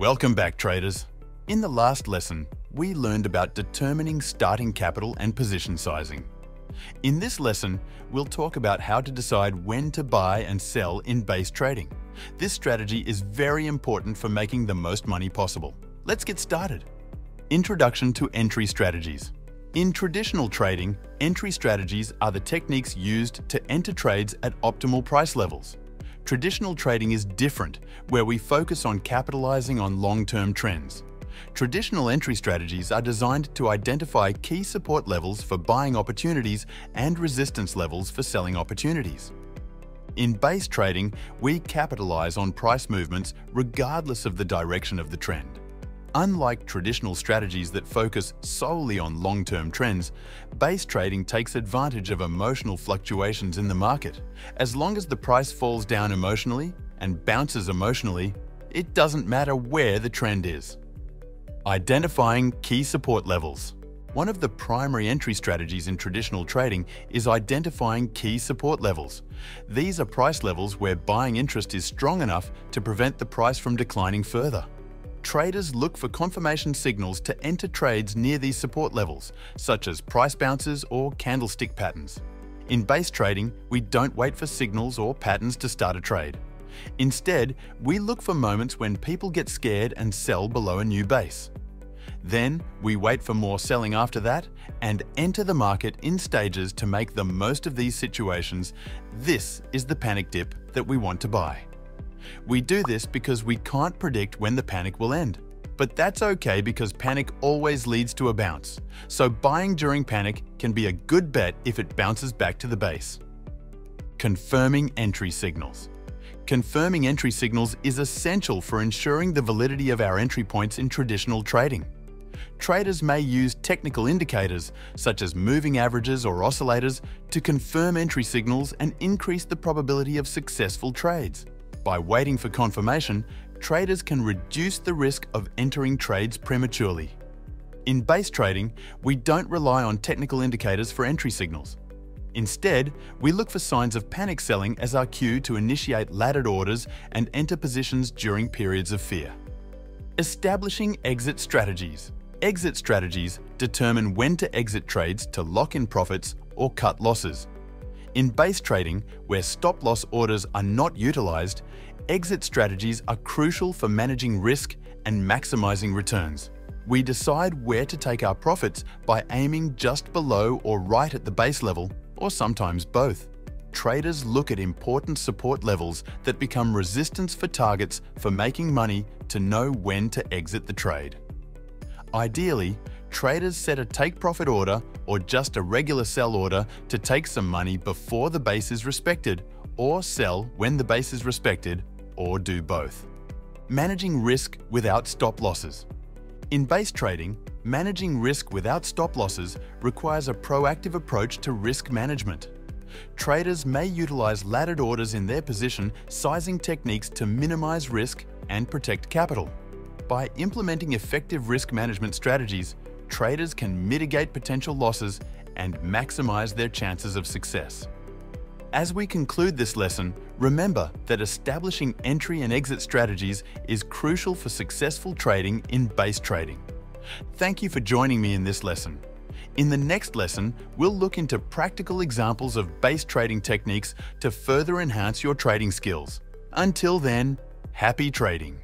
Welcome back, traders. In the last lesson, we learned about determining starting capital and position sizing. In this lesson, we'll talk about how to decide when to buy and sell in base trading. This strategy is very important for making the most money possible. Let's get started. Introduction to Entry Strategies In traditional trading, entry strategies are the techniques used to enter trades at optimal price levels. Traditional trading is different, where we focus on capitalizing on long-term trends. Traditional entry strategies are designed to identify key support levels for buying opportunities and resistance levels for selling opportunities. In base trading, we capitalize on price movements regardless of the direction of the trend. Unlike traditional strategies that focus solely on long-term trends, base trading takes advantage of emotional fluctuations in the market. As long as the price falls down emotionally and bounces emotionally, it doesn't matter where the trend is. Identifying key support levels. One of the primary entry strategies in traditional trading is identifying key support levels. These are price levels where buying interest is strong enough to prevent the price from declining further. Traders look for confirmation signals to enter trades near these support levels, such as price bounces or candlestick patterns. In base trading, we don't wait for signals or patterns to start a trade. Instead, we look for moments when people get scared and sell below a new base. Then, we wait for more selling after that and enter the market in stages to make the most of these situations. This is the panic dip that we want to buy. We do this because we can't predict when the panic will end. But that's okay because panic always leads to a bounce. So buying during panic can be a good bet if it bounces back to the base. Confirming entry signals. Confirming entry signals is essential for ensuring the validity of our entry points in traditional trading. Traders may use technical indicators, such as moving averages or oscillators, to confirm entry signals and increase the probability of successful trades. By waiting for confirmation, traders can reduce the risk of entering trades prematurely. In base trading, we don't rely on technical indicators for entry signals. Instead, we look for signs of panic selling as our cue to initiate laddered orders and enter positions during periods of fear. Establishing exit strategies. Exit strategies determine when to exit trades to lock in profits or cut losses. In base trading, where stop-loss orders are not utilized, exit strategies are crucial for managing risk and maximizing returns. We decide where to take our profits by aiming just below or right at the base level, or sometimes both. Traders look at important support levels that become resistance for targets for making money to know when to exit the trade. Ideally, traders set a take profit order or just a regular sell order to take some money before the base is respected or sell when the base is respected or do both. Managing risk without stop losses. In base trading, managing risk without stop losses requires a proactive approach to risk management. Traders may utilize laddered orders in their position sizing techniques to minimize risk and protect capital. By implementing effective risk management strategies, traders can mitigate potential losses and maximize their chances of success. As we conclude this lesson, remember that establishing entry and exit strategies is crucial for successful trading in base trading. Thank you for joining me in this lesson. In the next lesson, we'll look into practical examples of base trading techniques to further enhance your trading skills. Until then, happy trading!